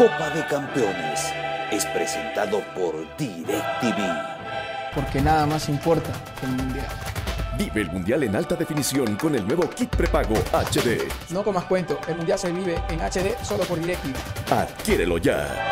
Copa de Campeones, es presentado por DirecTV. Porque nada más importa que el mundial. Vive el Mundial en alta definición con el nuevo kit prepago HD. No comas cuento, el mundial se vive en HD solo por DirecTV. Adquiérelo ya.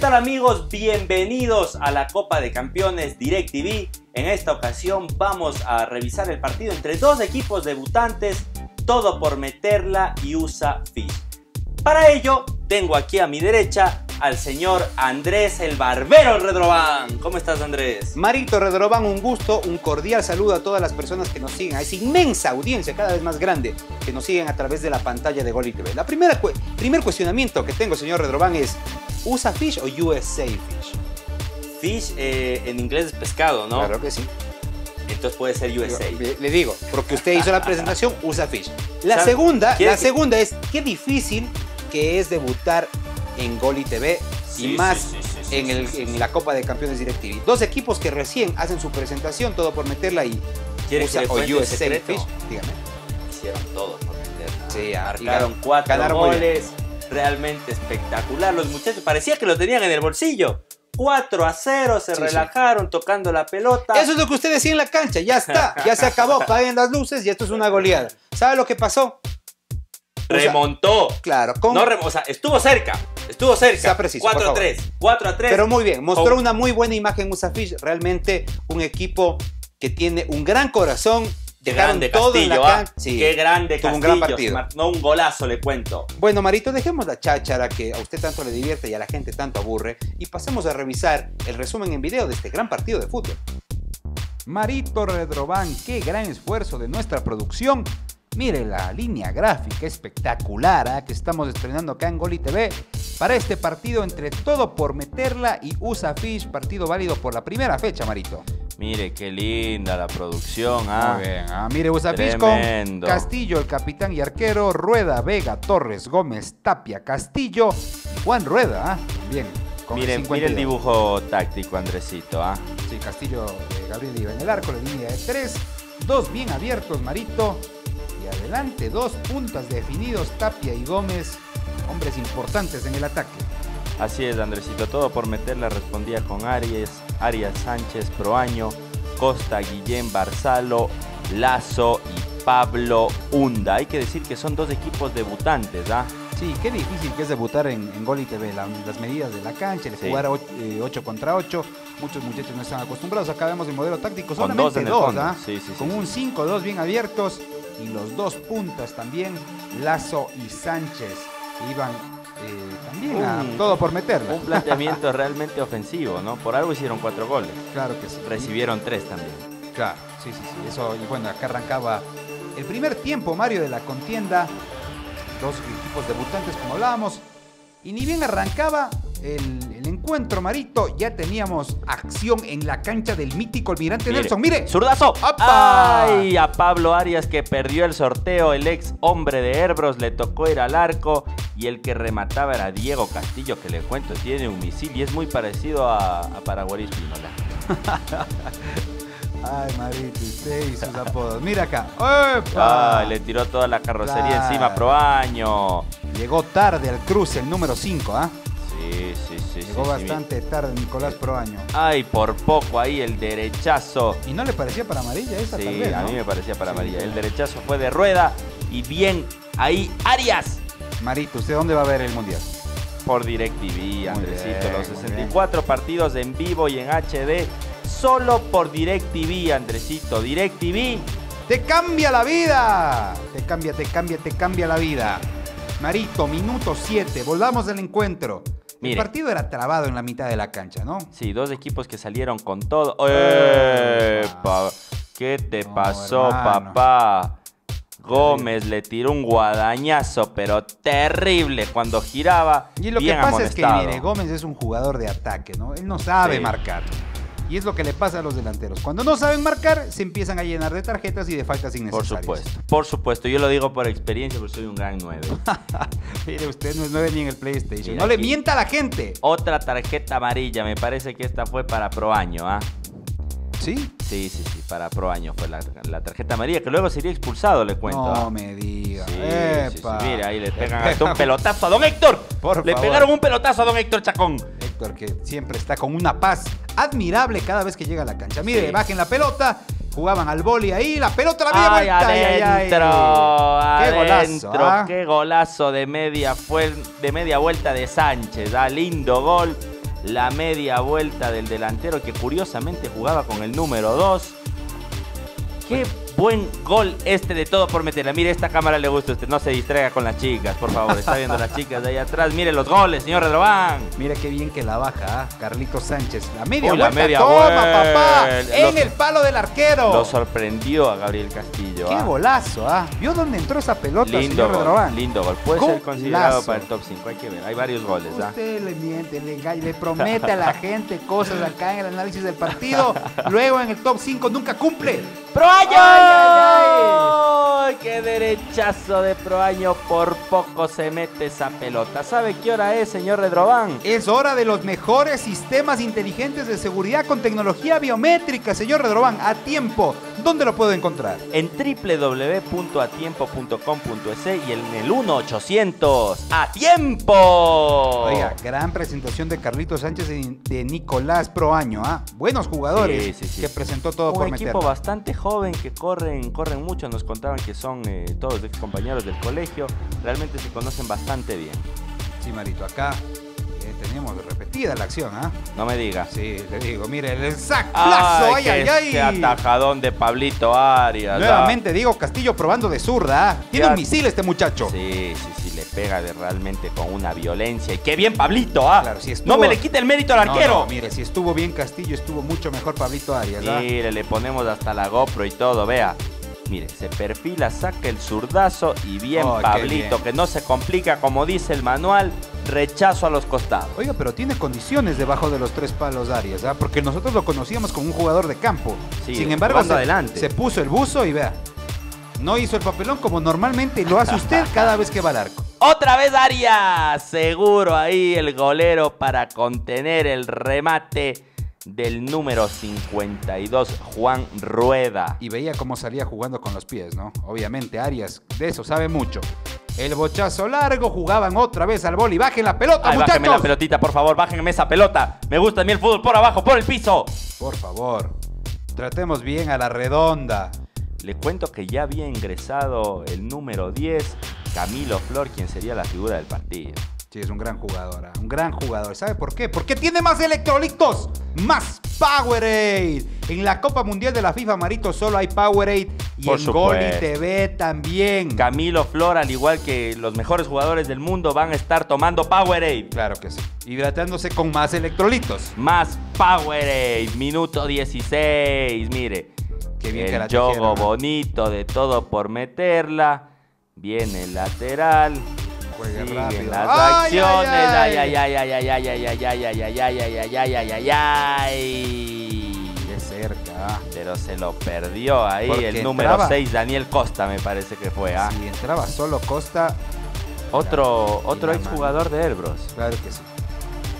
Tal amigos? Bienvenidos a la Copa de Campeones DirecTV. En esta ocasión vamos a revisar el partido entre dos equipos debutantes, todo por meterla y usa Fish. Para ello, tengo aquí a mi derecha al señor Andrés el Barbero Redroban. ¿Cómo estás Andrés? Marito Redroban, un gusto, un cordial saludo a todas las personas que nos siguen, a esa inmensa audiencia cada vez más grande que nos siguen a través de la pantalla de Goli TV. La primer cuestionamiento que tengo, señor Redroban, es ¿Usa fish o USA fish? Fish eh, en inglés es pescado, ¿no? Claro que sí. Entonces puede ser USA. Le digo, porque usted hizo la presentación, usa fish. La segunda, la segunda es qué difícil que es debutar en Goli TV y más en, la Copa de Campeones DirecTV. Dos equipos que recién hacen su presentación, todo por meterla y usa o USA Fish. Dígame. Hicieron todo por meterla. Sí, marcaron cuatro goles realmente espectacular. Los muchachos parecía que lo tenían en el bolsillo. 4 a 0, se relajaron tocando la pelota. Eso es lo que usted decía en la cancha, ya está, ya se acabó, paguen las luces y esto es una goleada. ¿Sabe lo que pasó? Remontó. claro, no o sea, estuvo cerca, estuvo cerca. 4 a 3, 4 a 3. Pero muy bien, mostró una muy buena imagen Usafish, realmente un equipo que tiene un gran corazón Dejaron grande Castillo, ¿ah? Qué grande Castillo. un gran partido. No un golazo, le cuento. Bueno, Marito, dejemos la cháchara que a usted tanto le divierte y a la gente tanto aburre y pasemos a revisar el resumen en video de este gran partido de fútbol. Marito Redroban, qué gran esfuerzo de nuestra producción Mire la línea gráfica espectacular ¿ah? que estamos estrenando acá en Goli TV para este partido entre todo por meterla y USA Fish, partido válido por la primera fecha, Marito. Mire qué linda la producción, ¿ah? Muy bien, ¿ah? Mire Castillo, el capitán y arquero, Rueda, Vega, Torres, Gómez, Tapia, Castillo, Juan Rueda, ¿ah? Bien. Mire el dibujo táctico, Andresito, ¿ah? Sí, Castillo, eh, Gabriel iba en el arco, la línea de tres, dos bien abiertos, Marito adelante. Dos puntas definidos, Tapia y Gómez, hombres importantes en el ataque. Así es, Andresito, todo por meterla respondía con Arias, Arias Sánchez, Proaño, Costa, Guillén, Barzalo, Lazo y Pablo Hunda. Hay que decir que son dos equipos debutantes, ¿ah? Sí, qué difícil que es debutar en, en Gol TV. las medidas de la cancha, el jugar 8 eh, contra 8. Muchos muchachos no están acostumbrados. Acá vemos el modelo táctico solamente dos, ¿ah? Con un 5-2 bien abiertos y los dos puntas también, Lazo y Sánchez, iban eh, también a todo por meterla. Un planteamiento realmente ofensivo, ¿no? Por algo hicieron cuatro goles. Claro que sí. Recibieron tres también. Claro, sí, sí, sí. Eso, y bueno, acá arrancaba el primer tiempo, Mario, de la contienda. Dos equipos debutantes, como hablábamos. Y ni bien arrancaba el, encuentro, Marito, ya teníamos acción en la cancha del mítico almirante Nelson. Mire, zurdazo. Ay, a Pablo Arias que perdió el sorteo, el ex hombre de Herbros, le tocó ir al arco y el que remataba era Diego Castillo, que le cuento, tiene un misil y es muy parecido a, a Paraguay Ay, Marito, usted y sus apodos. Mira acá. Ay, le tiró toda la carrocería encima, Proaño. Llegó tarde al cruce el número 5, ¿ah? Sí, sí, sí. Llegó bastante tarde Nicolás Proaño. Ay, por poco ahí el derechazo. ¿Y no le parecía para amarilla esa sí, a mí me parecía para amarilla. El derechazo fue de rueda y bien ahí Arias. Marito, ¿usted dónde va a ver el Mundial? Por DirecTV, Andresito. los 64 partidos en vivo y en HD solo por DirecTV, Andresito. DirecTV. Te cambia la vida. Te cambia, te cambia, te cambia la vida. Marito, minuto 7. Volvamos al encuentro. El partido era trabado en la mitad de la cancha, ¿no? Sí, dos equipos que salieron con todo. ¡Epa! ¿Qué te pasó, papá? Gómez le tiró un guadañazo, pero terrible cuando giraba. Y lo que pasa es que, mire, Gómez es un jugador de ataque, ¿no? Él no sabe marcar. Y es lo que le pasa a los delanteros. Cuando no saben marcar, se empiezan a llenar de tarjetas y de faltas innecesarias. Por supuesto, por supuesto. Yo lo digo por experiencia, porque soy un gran 9. Mire, usted no es 9 ni en el PlayStation. no le mienta a la gente. Otra tarjeta amarilla, me parece que esta fue para Proaño, ¿ah? ¿Sí? Sí, sí, sí, para Proaño fue la, tarjeta amarilla, que luego sería expulsado, le cuento. No ¿ah? me diga. Sí, sí, Mira, ahí le pegan hasta un pelotazo a don Héctor. Por le pegaron un pelotazo a don Héctor Chacón. Héctor, que siempre está con una paz admirable cada vez que llega a la cancha. Mire, bajen la pelota, jugaban al boli ahí, la pelota la media vuelta. Adentro, qué golazo, ¿ah? qué golazo de media fue de media vuelta de Sánchez, da lindo gol. La media vuelta del delantero que curiosamente jugaba con el número 2. Qué buen gol este de todo por meterla. Mire, esta cámara le gusta a usted. No se distraiga con las chicas, por favor. Está viendo las chicas de ahí atrás. Mire los goles, señor Redrobán. Mire qué bien que la baja, ¿ah? Carlitos Sánchez. La media vuelta. La media Toma, papá. En el palo del arquero. Lo sorprendió a Gabriel Castillo. Qué ¿ah? golazo, ¿ah? ¿Vio dónde entró esa pelota, lindo señor gol, Lindo gol. Puede ser considerado para el top 5. Hay que ver. Hay varios goles, ¿ah? Usted le miente, le engaña, le promete a la gente cosas acá en el análisis del partido. Luego en el top 5 nunca cumple. ¡Proaño! ¡Qué derechazo de Proaño! Por poco se mete esa pelota. ¿Sabe qué hora es, señor Redrobán? Es hora de los mejores sistemas inteligentes de seguridad con tecnología biométrica, señor Redrobán. A tiempo. ¿Dónde lo puedo encontrar? En www.atiempo.com.es y en el 1800 ¡A tiempo! Oiga, gran presentación de Carlitos Sánchez y de Nicolás Proaño. ¿ah? Buenos jugadores que presentó todo por meter. Un equipo bastante joven que corren, corren mucho. Nos contaban que son eh, todos ex compañeros del colegio. Realmente se conocen bastante bien. Sí, Marito, acá tenemos la acción, ¿ah? No me diga. Sí, le digo, mire, el sacazo, ay, ay, atajadón de Pablito Arias. Nuevamente digo, Castillo probando de zurda. ¿ah? Tiene un misil este muchacho. Sí, sí, sí, le pega de realmente con una violencia. Y qué bien Pablito, ¿ah? Claro, si estuvo... No me le quite el mérito al arquero. mire, si estuvo bien Castillo, estuvo mucho mejor Pablito Arias, ¿ah? Mire, le ponemos hasta la GoPro y todo, vea. Mire, se perfila, saca el zurdazo y bien Pablito, que no se complica como dice el manual, rechazo a los costados. Oiga, pero tiene condiciones debajo de los tres palos Arias, ¿ah? porque nosotros lo conocíamos como un jugador de campo. Sin embargo, se, adelante. se puso el buzo y vea, no hizo el papelón como normalmente lo hace usted cada vez que va al arco. Otra vez Arias, seguro ahí el golero para contener el remate del número 52, Juan Rueda. Y veía cómo salía jugando con los pies, ¿no? Obviamente, Arias de eso sabe mucho. El bochazo largo, jugaban otra vez al boli. Bajen la pelota, Ay, muchachos. Bájenme la pelotita, por favor, bájenme esa pelota. Me gusta a mí el fútbol por abajo, por el piso. Por favor, tratemos bien a la redonda. Le cuento que ya había ingresado el número 10, Camilo Flor, quien sería la figura del partido. Sí, es un gran jugador, ¿ah? un gran jugador. ¿Sabe por qué? Porque tiene más electrolitos, más Powerade. En la Copa Mundial de la FIFA, Marito, solo hay Powerade y por en Goli TV también. Camilo Flor, al igual que los mejores jugadores del mundo, van a estar tomando Powerade. Claro que sí. Hidratándose con más electrolitos. Más Powerade. Minuto 16, mire. Qué bien el que la bonito de todo por meterla. Viene el lateral las acciones. Ay, ay, ay, ay, ay, ay, ay, ay, ay, ay, ay, ay, ay, ay, ay, ay, ay. Cerca. Pero se lo perdió ahí el número 6, Daniel Costa, me parece que fue. ¿ah? Si entraba solo Costa. Otro, otro exjugador de Elbros. Claro que sí.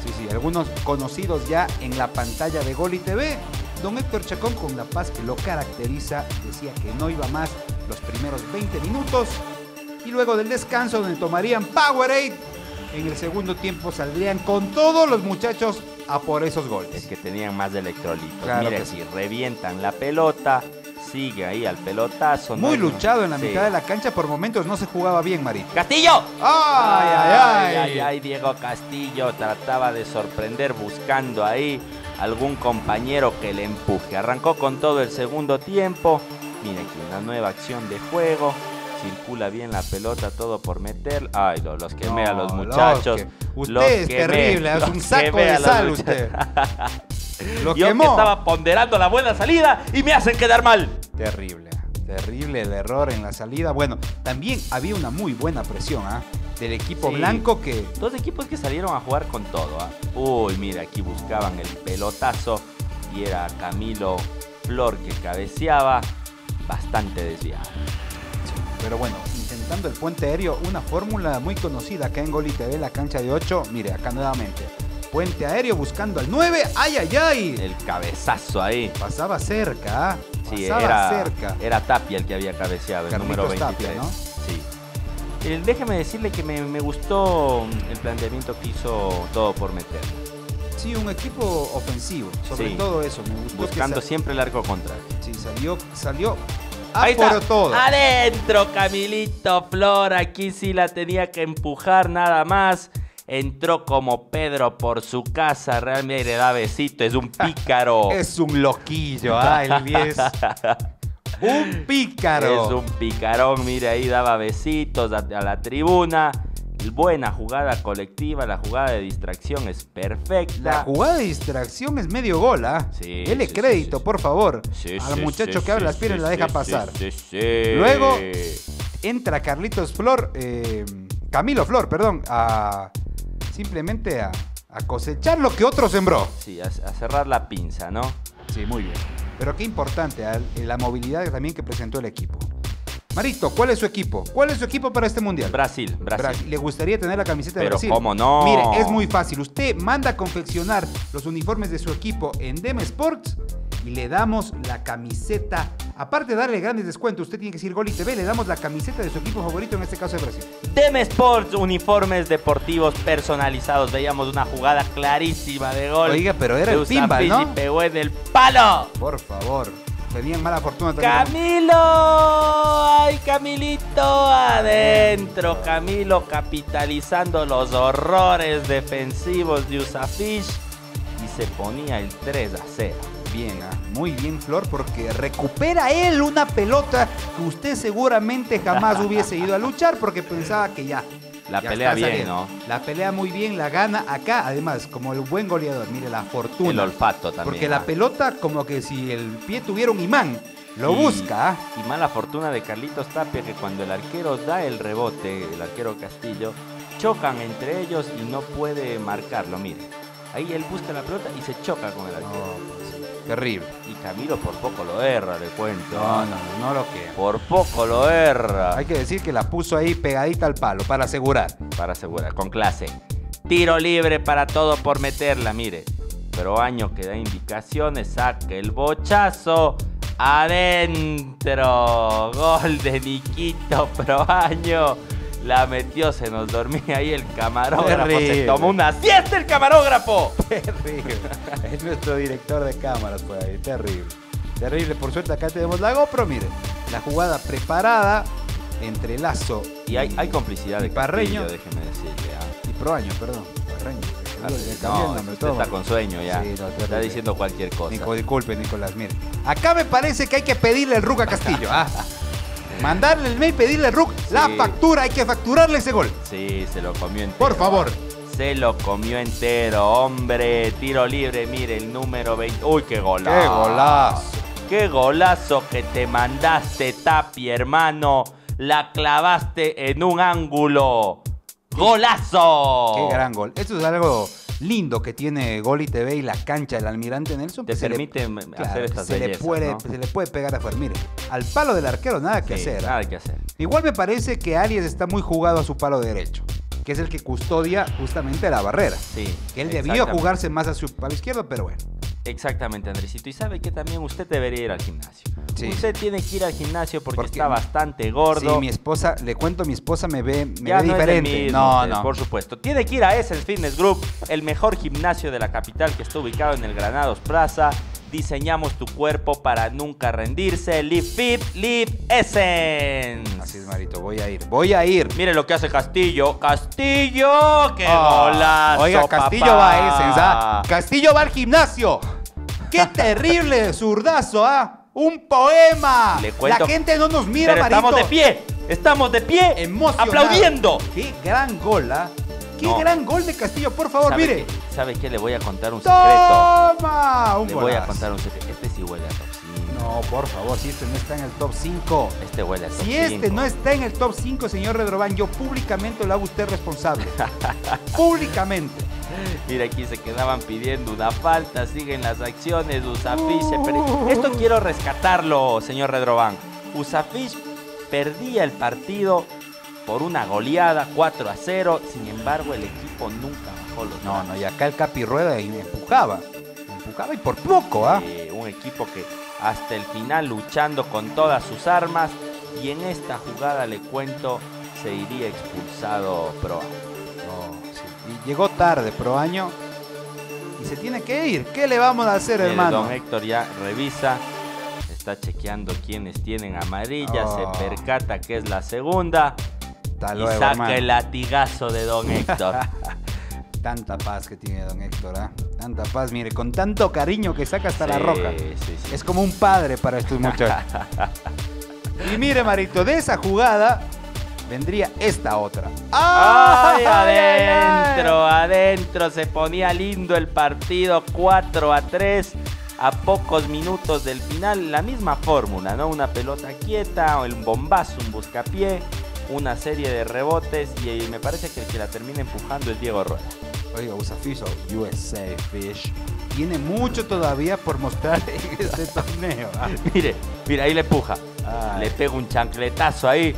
Sí, sí, algunos conocidos ya en la pantalla de Goli TV. Don Héctor Chacón, con la paz que lo caracteriza, decía que no iba más los primeros 20 minutos y luego del descanso donde tomarían Powerade, en el segundo tiempo saldrían con todos los muchachos a por esos goles. Es que tenían más de electrolitos. Mire, si revientan la pelota, sigue ahí al pelotazo. Muy luchado en la mitad de la cancha, por momentos no se jugaba bien, Marito. ¡Castillo! ¡Ay, ay, ay! ¡Ay, ay, Diego Castillo trataba de sorprender buscando ahí algún compañero que le empuje. Arrancó con todo el segundo tiempo. Mire aquí una nueva acción de juego circula bien la pelota, todo por meter. Ay, los, quemé a los muchachos. usted es terrible, es un saco de sal usted. Lo Yo quemó. que estaba ponderando la buena salida y me hacen quedar mal. Terrible, terrible el error en la salida. Bueno, también había una muy buena presión ¿ah? del equipo blanco que... Dos equipos que salieron a jugar con todo. ¿ah? Uy, mira, aquí buscaban el pelotazo y era Camilo Flor que cabeceaba, bastante desviado. Pero bueno, intentando el puente aéreo, una fórmula muy conocida acá en Gol TV, la cancha de 8. Mire, acá nuevamente. Puente aéreo buscando al 9. ¡Ay, ay, ay! El cabezazo ahí. Pasaba cerca. ¿ah? Sí, era, cerca. Era Tapia el que había cabeceado, el número 23. Tapia, ¿no? Sí. Eh, déjeme decirle que me, gustó el planteamiento que hizo todo por meter. Sí, un equipo ofensivo, sobre todo eso. Me gustó Buscando siempre el arco contrario. Sí, salió, salió Ahí por todo. Adentro, Camilito Flor. Aquí sí la tenía que empujar nada más. Entró como Pedro por su casa. Realmente le da besito. Es un pícaro. es un loquillo, ah, el un pícaro. Es un picarón. Mire, ahí daba besitos a la tribuna buena jugada colectiva, la jugada de distracción es perfecta. La jugada de distracción es medio gol, ¿ah? Sí, Dele crédito, por favor. al muchacho que abre las piernas y la deja pasar. Luego entra Carlitos Flor, eh, Camilo Flor, perdón, a simplemente a, cosechar lo que otro sembró. Sí, a, cerrar la pinza, ¿no? Sí, muy bien. Pero qué importante, la movilidad también que presentó el equipo. Marito, ¿cuál es su equipo? ¿Cuál es su equipo para este mundial? Brasil, Brasil. ¿Le gustaría tener la camiseta de Pero Brasil? ¿cómo no? Mire, es muy fácil. Usted manda a confeccionar los uniformes de su equipo en Dem Sports y le damos la camiseta. Aparte de darle grandes descuentos, usted tiene que decir Gol y TV, le damos la camiseta de su equipo favorito, en este caso de Brasil. Dem Sports, uniformes deportivos personalizados. Veíamos una jugada clarísima de gol. Oiga, pero era el pinball, ¿no? Y pegó en el palo. Por favor tenían mala fortuna Camilo, ay Camilito adentro, Camilo capitalizando los horrores defensivos de Usafish y se ponía el 3 a 0. Bien, ¿ah? muy bien Flor, porque recupera él una pelota que usted seguramente jamás hubiese ido a luchar porque pensaba que ya la pelea bien, ¿no? La pelea muy bien, la gana acá, además, como el buen goleador, mire la fortuna. El olfato también. Porque la ¿ah? pelota, como que si el pie tuviera un imán, lo busca. ¿ah? Y mala fortuna de Carlitos Tapia, que cuando el arquero da el rebote, el arquero Castillo, chocan entre ellos y no puede marcarlo, mire. Ahí él busca la pelota y se choca con el arquero. Pues Terrible. Y Camilo por poco lo erra, le cuento. No, no, no, lo que. Por poco lo erra. Hay que decir que la puso ahí pegadita al palo para asegurar. Para asegurar, con clase. Tiro libre para todo por meterla, mire. Pero Año que da indicaciones, saca el bochazo. Adentro. Gol de Niquito Proaño la metió, se nos dormía ahí el camarógrafo. Se tomó una siesta el camarógrafo. Terrible. es nuestro director de cámaras por ahí. Terrible. Terrible. Por suerte acá tenemos la GoPro, mire. La jugada preparada entre Lazo y hay, hay complicidad de Parreño. déjeme decirle. ¿ah? Y Proaño, perdón. Parreño. Ah, no, usted está con sueño ya. está diciendo cualquier cosa. Nico, disculpe, Nicolás. Mire, acá me parece que hay que pedirle el Ruga Castillo. ¿ah? Mandarle el mail, pedirle a Rook la factura, hay que facturarle ese gol. Sí, se lo comió entero. Por favor. Se lo comió entero, hombre. Tiro libre, mire, el número 20. Uy, qué golazo. Qué golazo. Qué golazo que te mandaste, Tapi, hermano. La clavaste en un ángulo. ¡Golazo! Qué gran gol. Esto es algo lindo que tiene Goli TV y la cancha del Almirante Nelson. Te permite hacer estas se le puede, Se le puede pegar afuera. Mire, al palo del arquero nada que hacer. Nada que hacer. Igual me parece que Arias está muy jugado a su palo derecho que es el que custodia justamente la barrera. Sí. Que él debió jugarse más a su palo izquierdo, pero bueno. Exactamente, Andresito. Y sabe que también usted debería ir al gimnasio. Usted tiene que ir al gimnasio porque, está bastante gordo. Sí, mi esposa, le cuento, mi esposa me ve, me ve diferente. no, no. Por supuesto. Tiene que ir a Essence Fitness Group, el mejor gimnasio de la capital que está ubicado en el Granados Plaza. Diseñamos tu cuerpo para nunca rendirse. Live Fit, Live Essence. Así es, Marito. Voy a ir. Voy a ir. Mire lo que hace Castillo. Castillo. ¡Qué golazo, Oiga, Castillo va a Essence, ¿ah? Castillo va al gimnasio. ¡Qué terrible zurdazo, ah! ¡Un poema! La gente no nos mira, Pero estamos de pie. Estamos de pie. Aplaudiendo. ¡Qué gran gol, ah! ¡Qué gran gol de Castillo! Por favor, mire. ¿Sabe qué? Le voy a contar un secreto. ¡Toma! Un Le voy a contar un secreto. Este sí huele a top 5. No, por favor, si este no está en el top 5. Este huele a top 5. Si este no está en el top 5, señor Redroban, yo públicamente lo hago usted responsable. públicamente. Mira, aquí se quedaban pidiendo una falta, siguen las acciones, Usafish Esto quiero rescatarlo, señor Redroban. Usafish perdía el partido por una goleada 4 a 0, sin embargo el equipo nunca bajó los No, no, y acá el Capi Rueda empujaba, empujaba y por poco, ¿ah? un equipo que hasta el final luchando con todas sus armas y en esta jugada le cuento se iría expulsado Pro Y llegó tarde Pro Año y se tiene que ir. ¿Qué le vamos a hacer, hermano? Don Héctor ya revisa, está chequeando quiénes tienen amarilla, se oh. percata que es la segunda y saca el latigazo de Don Héctor. Tanta paz que tiene Don Héctor, ¿ah? Tanta paz, mire, con tanto cariño que saca hasta la roca. Es como un padre para estos muchachos. y mire, Marito, de esa jugada vendría esta otra. ¡Ay, adentro, adentro! Se ponía lindo el partido 4 a 3 a pocos minutos del final. La misma fórmula, ¿no? Una pelota quieta, un bombazo, un buscapié, una serie de rebotes y me parece que el que la termina empujando es Diego Rueda. Oiga, Usafish USA Fish tiene mucho todavía por mostrar en este torneo. ¿ah? Mire, mire, ahí le empuja. Le pega un chancletazo ahí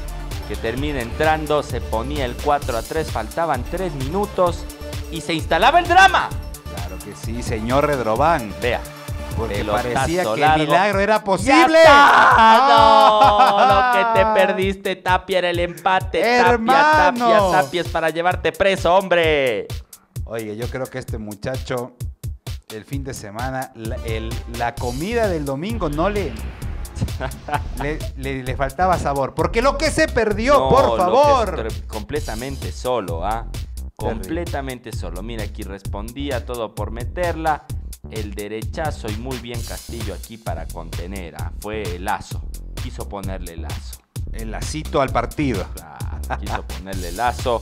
que termina entrando, se ponía el 4 a 3, faltaban 3 minutos y se instalaba el drama. Claro que sí, señor Redrobán. Vea. Porque parecía que el milagro era posible. ¡No! Lo que te perdiste, Tapia, era el empate. Tapia, Tapia, Tapia es para llevarte preso, hombre. Oye, yo creo que este muchacho, el fin de semana, la comida del domingo no le, le, faltaba sabor. Porque lo que se perdió, por favor. completamente solo, ¿ah? Completamente solo. Mira, aquí respondía todo por meterla. El derechazo y muy bien Castillo aquí para contener. ¿ah? Fue el lazo. Quiso ponerle lazo. El lacito al partido. quiso ponerle lazo.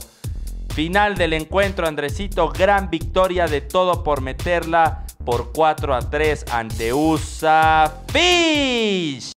Final del encuentro, Andresito. Gran victoria de todo por meterla por 4 a 3 ante USA Fish.